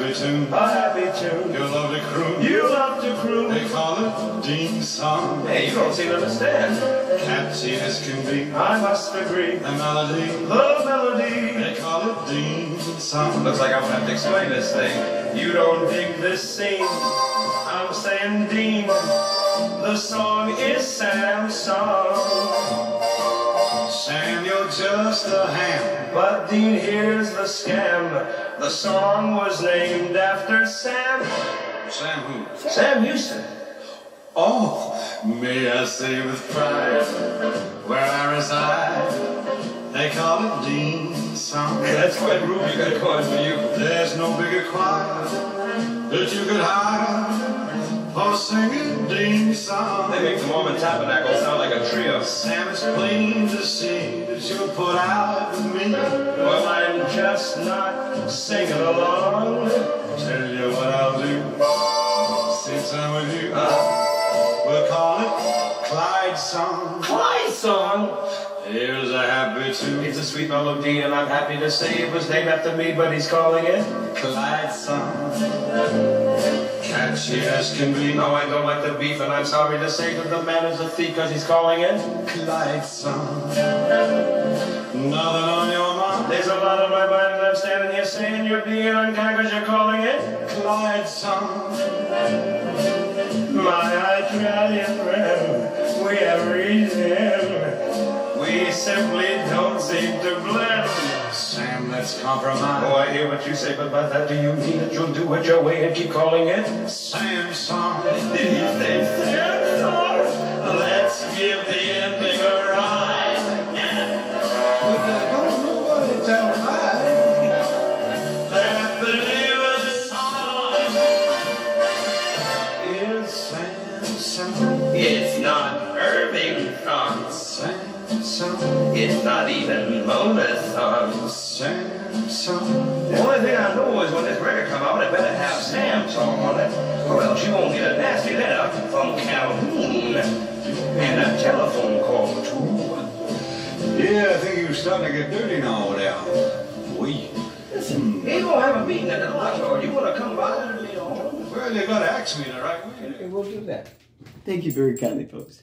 happy tune. A happy tune. You love to croon. You love to croon. They call it Dean song. Hey, you don't seem to understand. Catchy as can be. I must agree. The melody. The melody. They call it Dean song. Looks like I'm gonna have to explain this thing. You don't dig this scene. I'm saying Dean. The song is Sam's song. Sam, you're just a ham. But Dean, here's the scam. The song was named after Sam. Sam who? Sam Houston. Oh, may I say with pride, where I reside, they call it Dean song. That's quite rude. You got going for you. There's no bigger choir that you could hire for singing Dean song. They make the Mormon Tabernacle sound like a trio. Sam, it's plain to see that you'll put out with me. Well, I'm just not singing along. Tell you what I'll do, since I'm with you, Uh, we'll call it Clyde song. Clyde song. Here's a happy tune. It's a sweet melody, and I'm happy to say it was named after me, but he's calling it. Clyde song. Catchy as can be. No, I don't like the beef, and I'm sorry to say that the man is a thief because he's calling it. Clyde song. Nothing on your mind. There's a lot on my mind, and I'm standing here saying you're being unkind because you're calling it. Clyde song. My Italian friend, we have reason. We simply don't seem to Sam, compromise. Oh, I hear what you say, but by that do you mean that you'll do it your way and keep calling it? Sam It's not even Mona's song. Sam song. The only thing I know is when this record come out, it better have Sam's song on it, or else you won't get a nasty letter from Calhoun and a telephone call too. Yeah, I think he was starting to get dirty now now. We. Listen, we gonna have a meeting at the Luxor. You wanna come by? Well, you gotta ask me the right way. Okay, we'll do that. Thank you very kindly, folks.